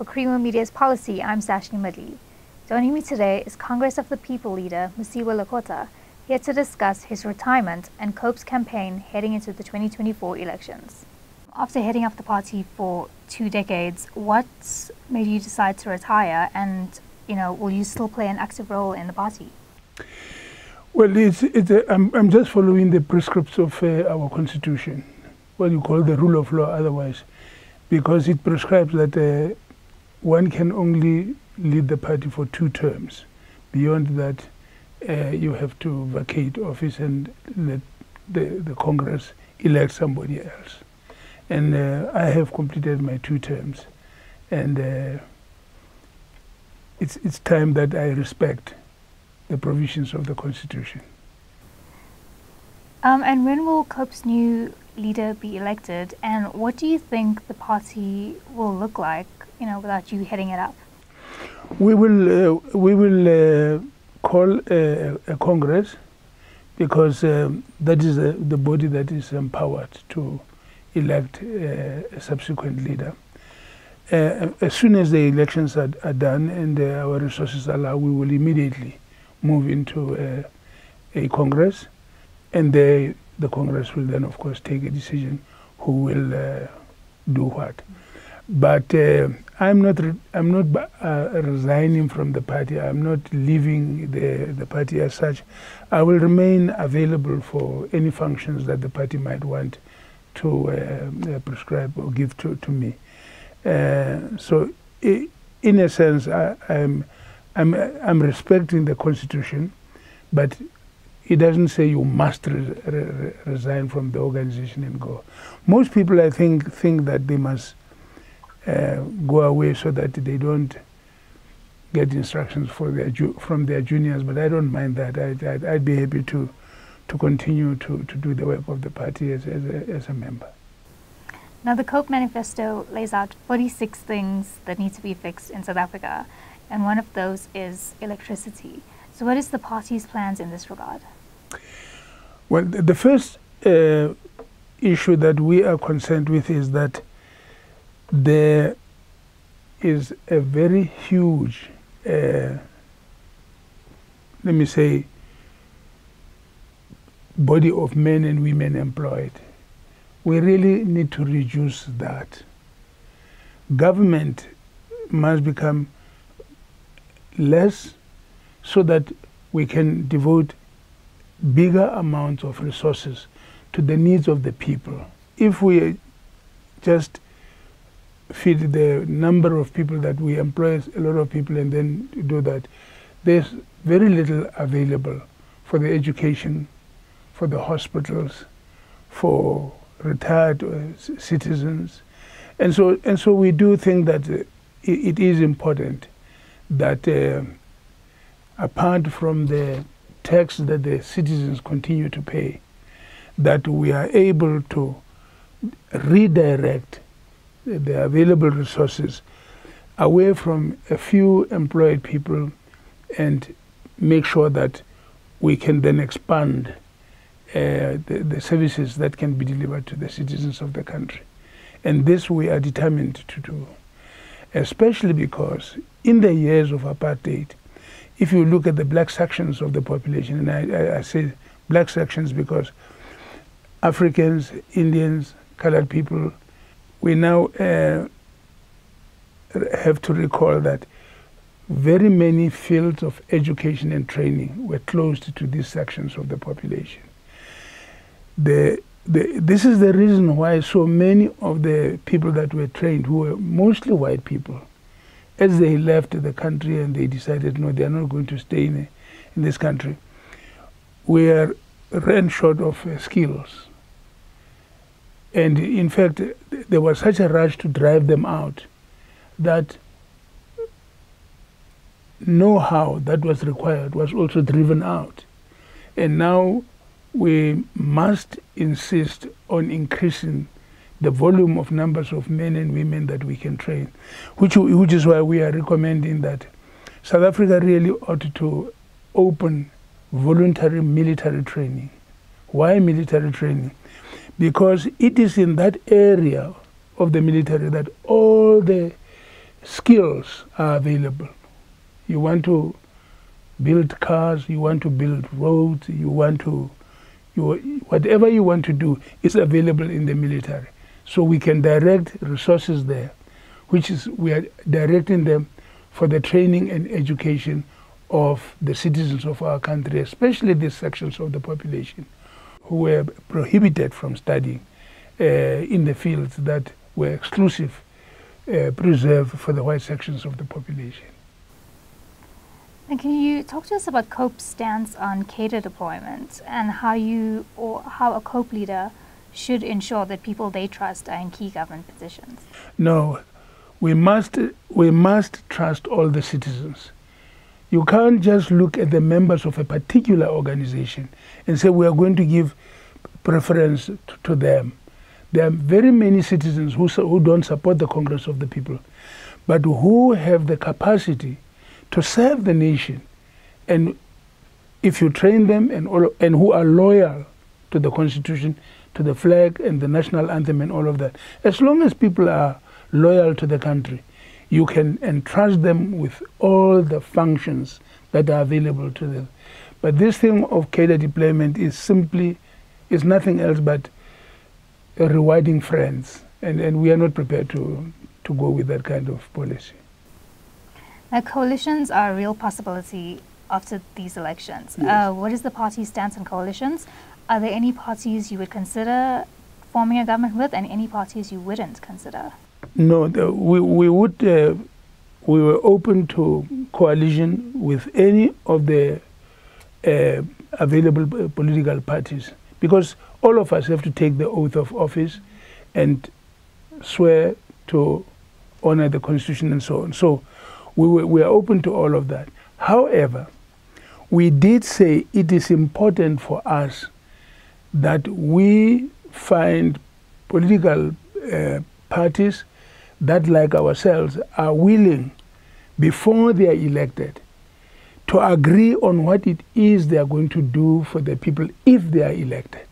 For Creamer Media's Polity, I'm Sashni Madli. Joining me today is Congress of the People leader Mosiuoa Lekota, here to discuss his retirement and COPE's campaign heading into the 2024 elections. After heading up the party for two decades, what made you decide to retire and, you know, will you still play an active role in the party? Well, it's, it's a, I'm, I'm just following the prescripts of uh, our constitution, what you call the rule of law otherwise, because it prescribes that uh, one can only lead the party for two terms. Beyond that, uh, you have to vacate office and let the, the Congress elect somebody else. And uh, I have completed my two terms. And uh, it's, it's time that I respect the provisions of the Constitution. Um, and when will COPE's new leader be elected? And what do you think the party will look like, you know, without you heading it up? We will, uh, we will uh, call a, a Congress because um, that is a, the body that is empowered to elect uh, a subsequent leader. Uh, as soon as the elections are, are done and uh, our resources allow, we will immediately move into uh, a Congress, and the, the Congress will then, of course, take a decision who will uh, do what. But uh, I'm not I'm not uh, resigning from the party. I'm not leaving the the party as such. I will remain available for any functions that the party might want to uh, uh prescribe or give to to me. Uh, so, in a sense, I, am I'm, I'm I'm respecting the constitution, but it doesn't say you must re re resign from the organization and go. Most people, I think, think that they must go away so that they don't get instructions for their from their juniors. But I don't mind that. I'd, I'd, I'd, be happy to to continue to, to do the work of the party as, as, a, as a member. Now, the COPE manifesto lays out 46 things that need to be fixed in South Africa, and one of those is electricity. So, what is the party's plans in this regard? Well, the first uh, issue that we are concerned with is that there is a very huge, uh, let me say, body of men and women employed. We really need to reduce that. Government must become less so that we can devote bigger amounts of resources to the needs of the people. If we just feed the number of people that we employ a lot of people and then do that. There's very little available for the education, for the hospitals, for retired uh, citizens. And so, and so we do think that uh, it, is important that uh, apart from the tax that the citizens continue to pay, that we are able to redirect the available resources away from a few employed people and make sure that we can then expand uh, the, the, services that can be delivered to the citizens of the country. And this we are determined to do, especially because in the years of apartheid, if you look at the black sections of the population, and I, I, I say black sections because Africans, Indians, colored people, we now uh, have to recall that very many fields of education and training were closed to these sections of the population. The, the, this is the reason why so many of the people that were trained, who were mostly white people, as they left the country and they decided, no, they are not going to stay in, in this country, were ran short of uh, skills and in fact, there was such a rush to drive them out that know-how that was required was also driven out. And now we must insist on increasing the volume of numbers of men and women that we can train, which, which is why we are recommending that South Africa really ought to open voluntary military training. Why military training? Because it is in that area of the military that all the skills are available. You want to build cars, you want to build roads, you want to, you, whatever you want to do is available in the military. So we can direct resources there, which is we are directing them for the training and education of the citizens of our country, especially these sections of the population who were prohibited from studying uh, in the fields that were exclusive, uh, preserved for the white sections of the population. And can you talk to us about COPE's stance on cadre deployment and how you or how a COPE leader should ensure that people they trust are in key government positions? No, we must we must trust all the citizens. You can't just look at the members of a particular organization and say we are going to give preference to, to them. There are very many citizens who, who don't support the Congress of the People, but who have the capacity to serve the nation. And if you train them and, all, and who are loyal to the Constitution, to the flag and the national anthem and all of that, as long as people are loyal to the country, you can entrust them with all the functions that are available to them. But this thing of cadre deployment is simply, is nothing else but rewarding friends. And, and we are not prepared to, to go with that kind of policy. Now, coalitions are a real possibility after these elections. Yes. Uh, what is the party's stance on coalitions? Are there any parties you would consider forming a government with, and any parties you wouldn't consider? No, the, we, we would. Uh, we were open to coalition with any of the uh, available political parties because all of us have to take the oath of office and swear to honor the constitution and so on. So we, were, we are open to all of that. However, we did say it is important for us that we find political uh, parties that, like ourselves, are willing, before they are elected, to agree on what it is they are going to do for the people if they are elected.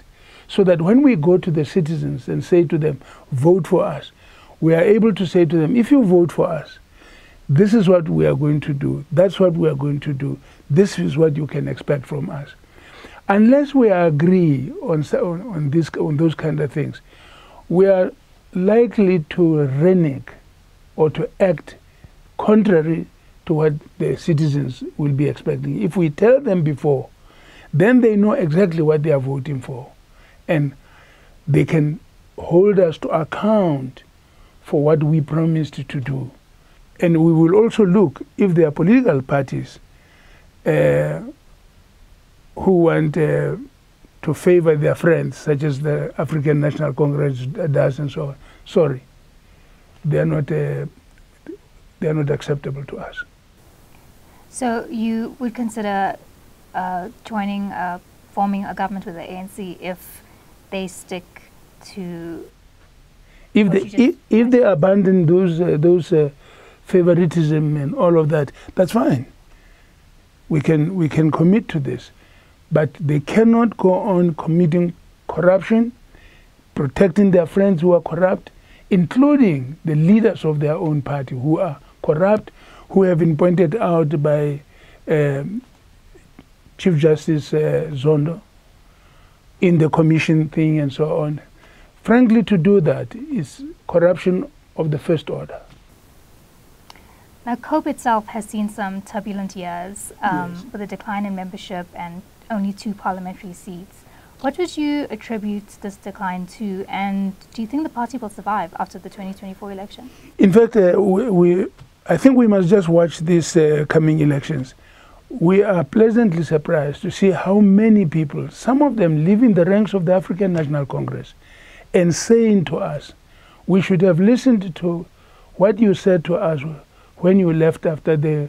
So that when we go to the citizens and say to them, vote for us, we are able to say to them, if you vote for us, this is what we are going to do. That's what we are going to do. This is what you can expect from us. Unless we agree on, on, on, this, on those kind of things, we are likely to renege or to act contrary to what the citizens will be expecting. If we tell them before, then they know exactly what they are voting for. And they can hold us to account for what we promised to do. And we will also look if there are political parties uh, who want uh, to favor their friends, such as the African National Congress does and so on. Sorry, they are not, uh, they are not acceptable to us. So you would consider uh, joining, uh, forming a government with the ANC if they stick to. If they if, if they abandon those uh, those favoritism and all of that, that's fine. We can, we can commit to this. But they cannot go on committing corruption, protecting their friends who are corrupt, including the leaders of their own party who are corrupt, who have been pointed out by um, Chief Justice uh, Zondo in the commission thing and so on. Frankly, to do that is corruption of the first order. Now, COPE itself has seen some turbulent years um, yes. with a decline in membership and only two parliamentary seats. What would you attribute this decline to, and do you think the party will survive after the 2024 election? In fact, uh, we, we, I think we must just watch these uh, coming elections. We are pleasantly surprised to see how many people, some of them leaving the ranks of the African National Congress, and saying to us, we should have listened to what you said to us when you left after the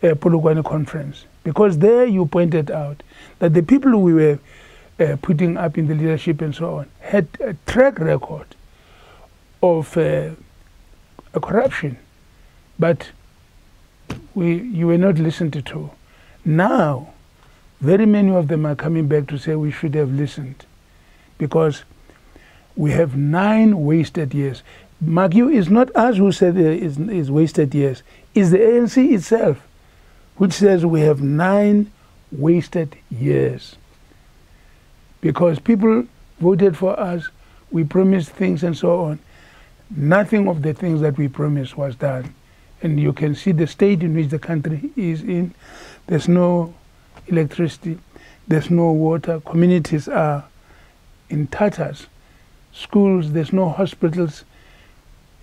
uh, Polokwane conference. Because there you pointed out that the people we were uh, putting up in the leadership and so on had a track record of uh, corruption, but we, you were not listened to. Now, very many of them are coming back to say we should have listened because we have nine wasted years. Mark you, it's not us who said it's, it's wasted years. It's the ANC itself, which says we have nine wasted years. Because people voted for us, we promised things and so on. Nothing of the things that we promised was done. And you can see the state in which the country is in. There's no electricity, there's no water, communities are in tatters. Schools, there's no hospitals,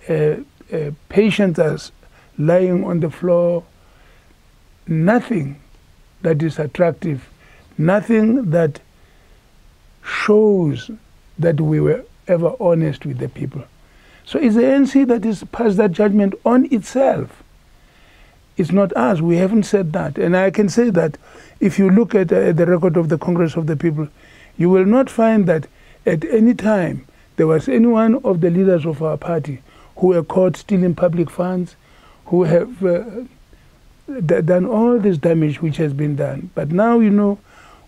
uh, uh, patients are lying on the floor, nothing that is attractive, nothing that shows that we were ever honest with the people. So it's the ANC that is passed that judgment on itself. It's not us. We haven't said that. And I can say that if you look at uh, the record of the Congress of the People, you will not find that at any time there was any one of the leaders of our party who were caught stealing public funds, who have uh, done all this damage which has been done. But now, you know,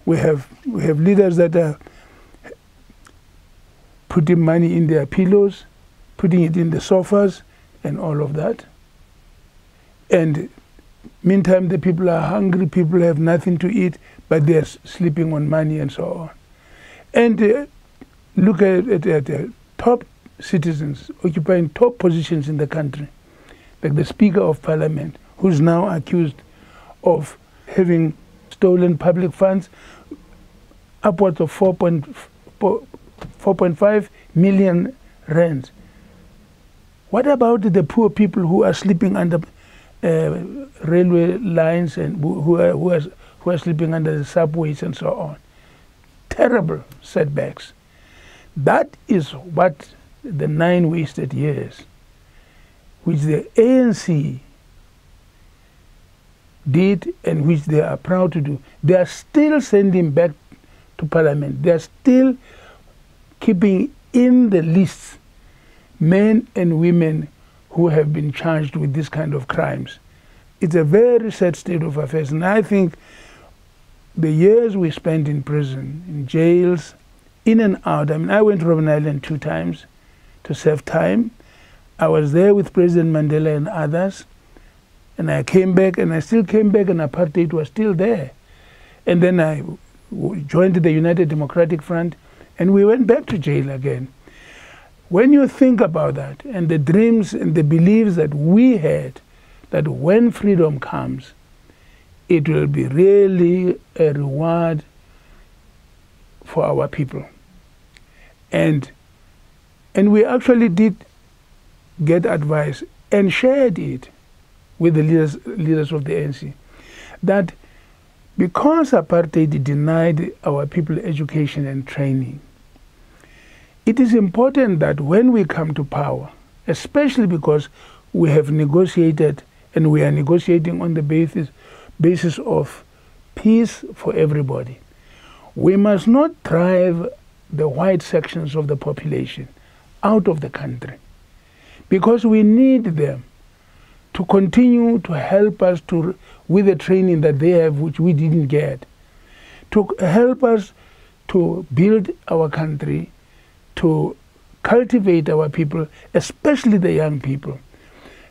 we have, we have leaders that are putting money in their pillows, putting it in the sofas, and all of that. And meantime, the people are hungry, people have nothing to eat, but they're sleeping on money and so on. And uh, look at, at, at uh, top citizens occupying top positions in the country, like the Speaker of Parliament, who's now accused of having stolen public funds upwards of 4.5 million rands. What about the poor people who are sleeping under uh, railway lines and who are, who, are, who are sleeping under the subways and so on? Terrible setbacks. That is what the nine wasted years, which the ANC did and which they are proud to do, they are still sending back to Parliament. They are still keeping in the lists men and women who have been charged with this kind of crimes. It's a very sad state of affairs, and I think the years we spent in prison, in jails, in and out. I mean, I went to Robben Island two times to serve time. I was there with President Mandela and others. And I came back, and I still came back, and apartheid was still there. And then I joined the United Democratic Front, and we went back to jail again. When you think about that, and the dreams and the beliefs that we had, that when freedom comes, it will be really a reward for our people. And and we actually did get advice and shared it with the leaders, leaders of the ANC that because apartheid denied our people education and training, it is important that when we come to power, especially because we have negotiated and we are negotiating on the basis, basis of peace for everybody, we must not drive the white sections of the population out of the country because we need them to continue to help us to with the training that they have which we didn't get to help us to build our country to cultivate our people especially the young people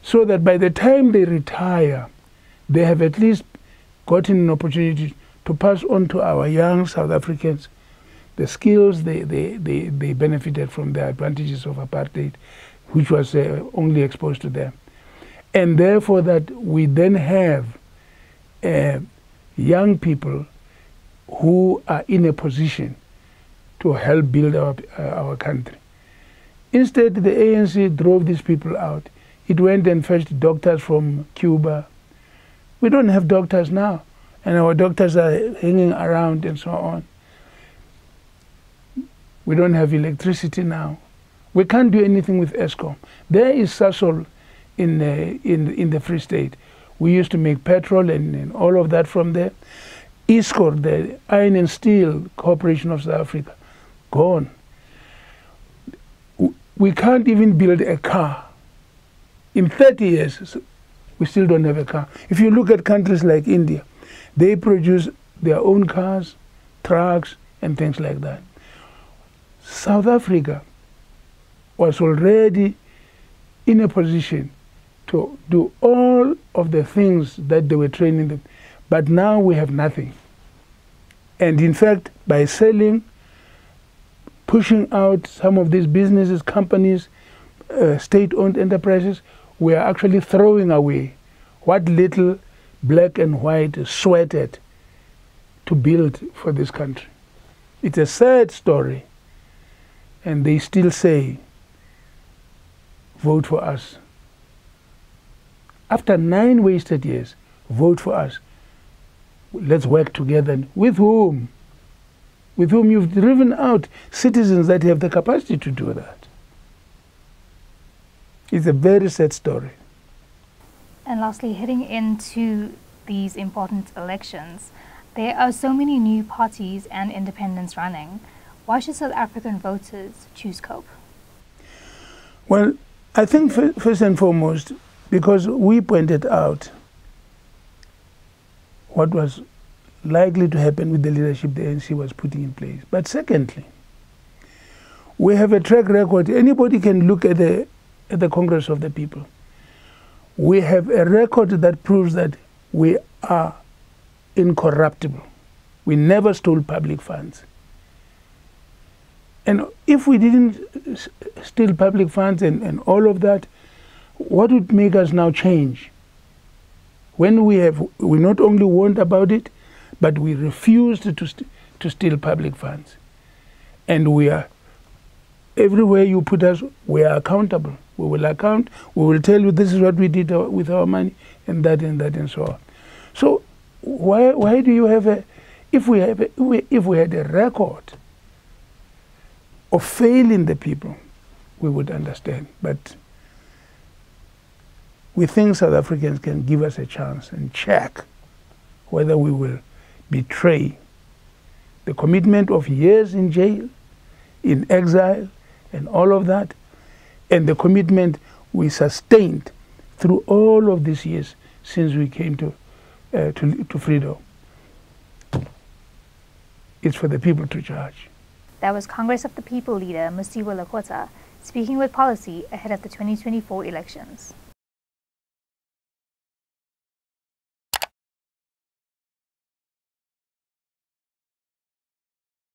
so that by the time they retire they have at least gotten an opportunity to pass on to our young South Africans the skills they, they, they, they benefited from the advantages of apartheid, which was uh, only exposed to them. And therefore, that we then have uh, young people who are in a position to help build our, uh, our country. Instead, the ANC drove these people out. It went and fetched doctors from Cuba. We don't have doctors now, and our doctors are hanging around and so on. We don't have electricity now. We can't do anything with Eskom. There is Sasol in, uh, in, in the Free State. We used to make petrol and, and all of that from there. ISCOR, the Iron and Steel Corporation of South Africa, gone. We can't even build a car. In 30 years, we still don't have a car. If you look at countries like India, they produce their own cars, trucks, and things like that. South Africa was already in a position to do all of the things that they were training them. But now we have nothing. And in fact, by selling, pushing out some of these businesses, companies, uh, state owned enterprises, we are actually throwing away what little black and white sweated to build for this country. It's a sad story. And they still say, vote for us. After nine wasted years, vote for us. Let's work together. With whom? With whom you've driven out citizens that have the capacity to do that. It's a very sad story. And lastly, heading into these important elections, there are so many new parties and independents running. Why should South African voters choose COPE? Well, I think first and foremost, because we pointed out what was likely to happen with the leadership the ANC was putting in place. But secondly, we have a track record. Anybody can look at the, at the Congress of the People. We have a record that proves that we are incorruptible. We never stole public funds. And if we didn't steal public funds and, and all of that, what would make us now change? When we have, we not only warned about it, but we refused to, st to steal public funds. And we are, everywhere you put us, we are accountable. We will account, we will tell you this is what we did uh, with our money, and that and that and so on. So why, why do you have a, if we, have a, if we had a record of failing the people, we would understand. But we think South Africans can give us a chance and check whether we will betray the commitment of years in jail, in exile, and all of that, and the commitment we sustained through all of these years since we came to uh, to, to freedom. It's for the people to judge. That was Congress of the People leader Mosiuoa Lekota speaking with Polity ahead of the 2024 elections.